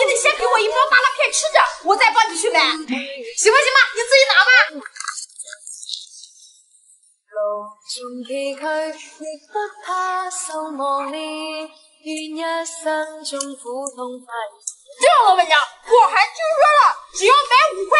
你得先给我一包麻辣片吃着，我再帮你去买，行吧行吧，你自己拿吧。这样，老板娘，我还听说了，只要买五块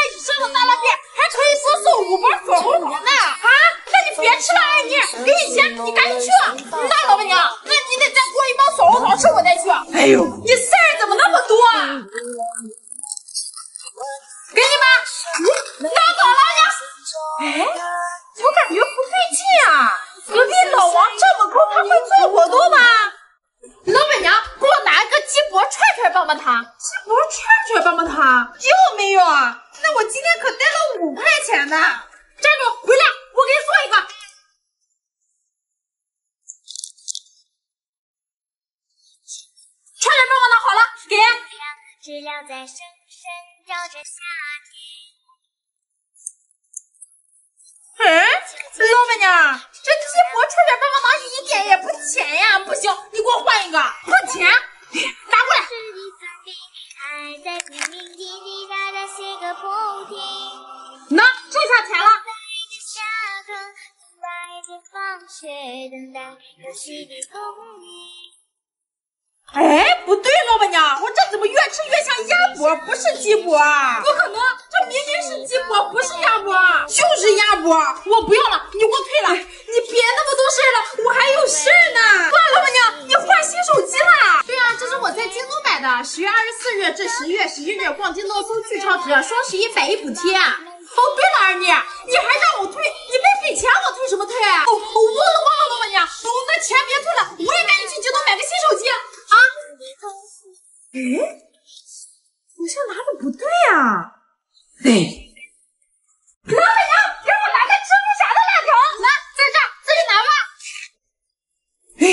我感觉不对劲啊，隔壁老王这么抠，他会做活动吗？老板娘，给我拿一个鸡脖串串棒棒糖。鸡脖串串棒棒糖有没有啊？那我今天可带了五块钱呢。站住，回来，我给你做一个。串串棒棒糖好了，给。哎，老板娘。这鸡脖串串棒棒糖一点也不甜呀！不行，你给我换一个，不甜，拿过来。那这下甜了。哎，不对，老板娘，我这怎么越吃越像鸭脖，不是鸡脖啊？不可能，鸡脖，不是鸭脖，就是鸭脖。我不要了，你给我退了。你别那么多事儿了，我还有事儿呢。哇，老板娘，你换新手机了？对啊，这是我在京东买的，十月二十四日至十一月十一日逛京东搜去超值，双十一百亿补贴。哦，对了，二妮，你还让我退，你没给钱，我退什么退？哦，忘了忘了，老板娘，哦，那钱别退了，我也赶紧去京东买个新手机。啊？哎，好像哪里不对啊？哎，老板娘，给我来个蜘蛛侠的辣条，来，在这，自己拿吧。哎，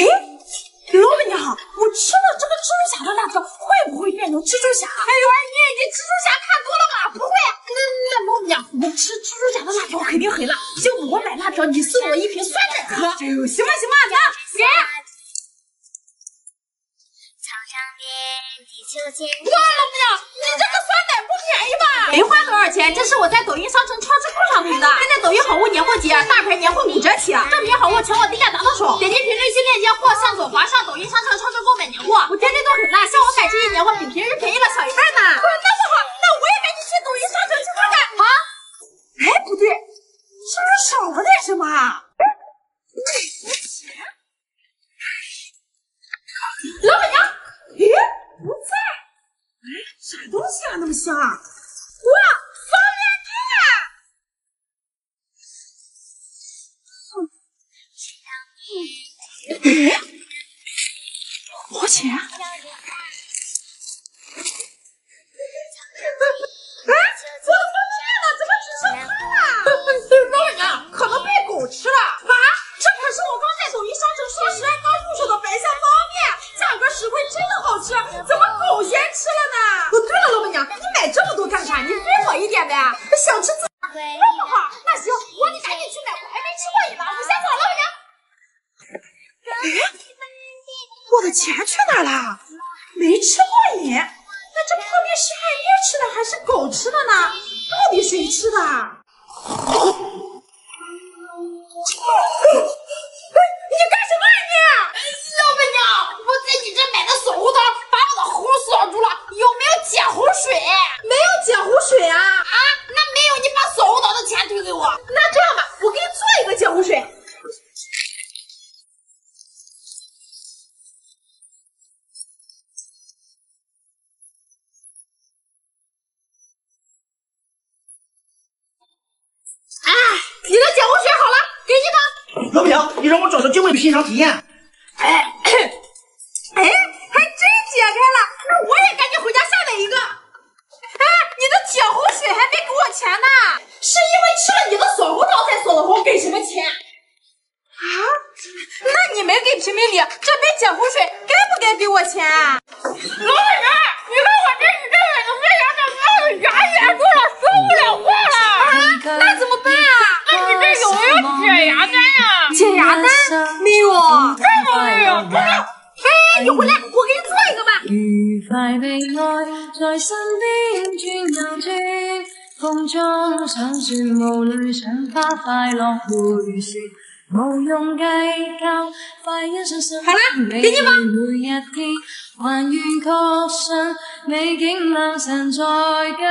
老板娘，我吃了这个蜘蛛侠的辣条，会不会变成蜘蛛侠？哎呦，二妮，你蜘蛛侠看多了吧？不会。那那老板娘，我吃蜘蛛侠的辣条肯定很辣，要不我买辣条，你送我一瓶酸奶喝？哎呦，行吧行吧，拿，给。哇，老板娘，你这个酸奶不便宜吧？没花多少钱，这是我在抖音商城超市库上买的。现在抖音好物年货节，大牌年货五折起，正品好物全网低价拿到手。点击评论区链接或向左滑上抖音商城超市购买年货，我天天都很辣，像我买这些年货比平时便宜了小一半呢。那么好，那我也赶紧去抖音商城去看看。啊？哎，不对，是不是少了点什么？没钱？老板娘，咦？不在，哎，啥东西啊，那么香啊？多钱去哪了？没吃过瘾。那这泡面是汉爷吃的，还是狗吃的呢？到底谁吃的？你让我找到机会品尝体验。哎哎，还真解开了，那我也赶紧回家下载一个。哎，你的解喉水还没给我钱呢，是因为吃了你的锁喉糖才锁的喉，给什么钱？啊？那你们给评评理，这杯解喉水该不该给我钱？啊风中想说无泪想花快乐回旋，无用计较，快欣赏每一天，还愿确信美景良辰在脚边。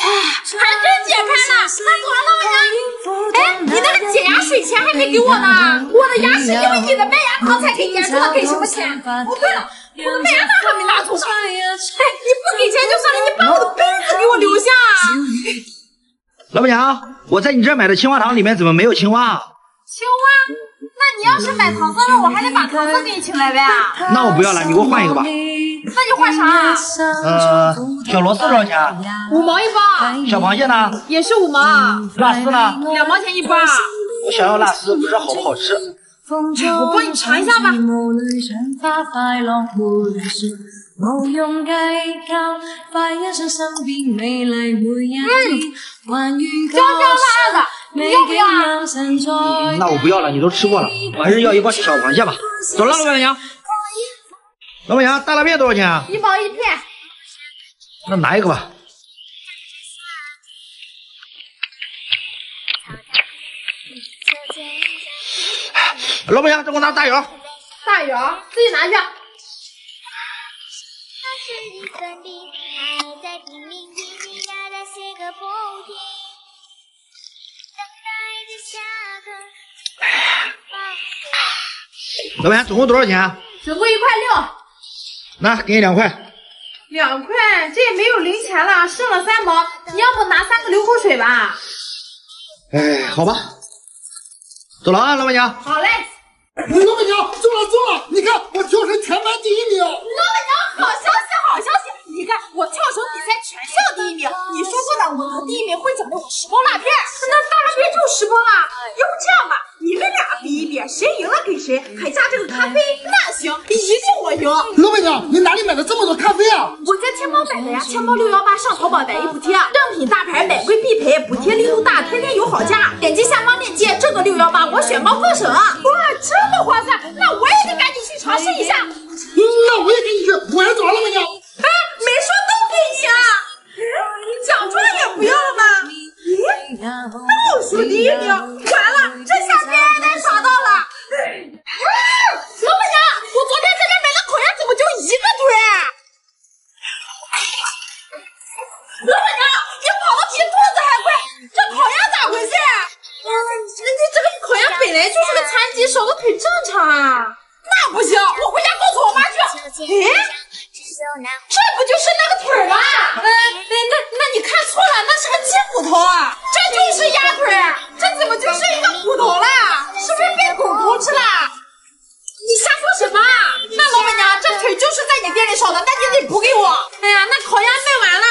还真解开了，那走了，老板娘。哎，你那个洁牙水钱还没给我呢，我的牙是因为你的麦芽糖才给粘住的，给什么钱？了，我的麦芽糖还没拿走呢。哎，你不给钱就算了，你把我的杯子给我留下。老板娘，我在你这儿买的青花糖里面怎么没有青蛙？青蛙？那你要是买糖色了，我还得把糖色给你请来呗。那我不要了，你给我换一个吧。那你换啥？呃，小螺丝多少钱？五毛一包。小螃蟹呢？也是五毛。辣丝呢？两毛钱一包。我想要辣丝，不知道好不好吃。我帮你尝一下吧。嗯，焦焦辣辣的，你要不要？嗯，那我不要了，你都吃过了，我还是要一包小螃蟹吧。走了，老板娘。老板娘，大辣片多少钱啊？一包一片。那拿一个吧。老板娘，再给我拿大油。大油，自己拿去。老板娘，总共多少钱？总共一块六。那给你两块。两块，这也没有零钱了，剩了三毛。你要不拿三个流口水吧？哎，好吧。走了啊，老板娘。好嘞。老板娘，中了中了！你看我跳绳全班第一名。老板娘，好消息好消息！你看我跳绳比赛全校第一名。你说过的，我得第一名会奖励我十包辣片。那大辣片就十包了。要不这样吧，你们俩比一比，谁赢了给谁，还加这个咖啡。那行，一定我赢。老板娘，你哪里买的这么多咖啡啊？买的呀，天猫六幺八上淘宝百亿补贴，正品大牌买贵必赔，补贴力度大，天天有好价。点击下方链接，这个六幺八我选包更省。哇，这么划算，那我也得赶紧去尝试一下。那我也跟你去，我要走了，老板娘。哎，没说都给你啊？奖状也不要了吗？咦，倒数第一名，少个腿正常啊。那不行，我回家告诉我妈去。哎。这不就是那个腿吗？嗯，那那那你看错了，那是个鸡骨头啊！这就是鸭腿，这怎么就剩一个骨头了？是不是被狗偷吃了？你瞎说什么？那老板娘，这腿就是在你店里烧的，那你得补给我。哎呀，那烤鸭卖完了，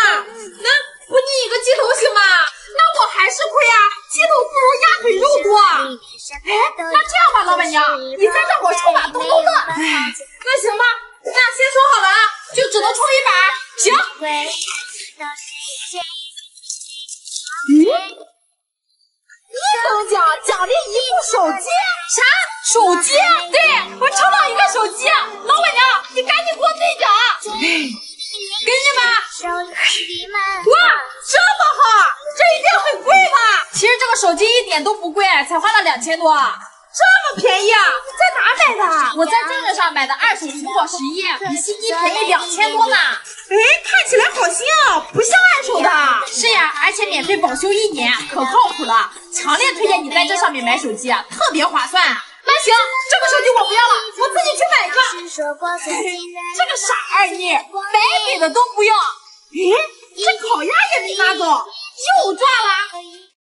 那补你一个鸡头行吗？那我还是亏啊，鸡头不如鸭腿肉多。哎，那这样吧，老板娘，你再让我抽把东东乐。哎，那行吧。那先说好了啊，就只能抽一把，行。嗯，一等奖奖励一部手机，啥手机？对我抽到一个手机，老板娘，你赶紧给我兑奖。给你们。哇，这么好，这一定很贵吧？其实这个手机一点都不贵，才花了两千多。这么便宜啊！在哪买的？我在转转上买的二手苹果十一，比新机便宜两千多呢。哎，看起来好新啊，不像。免费保修一年，可靠谱了。强烈推荐你在这上面买手机，特别划算。那行，这个手机我不要了，我自己去买一个。这个傻二妮，白给的都不要。咦，这烤鸭也没拿走，又赚了。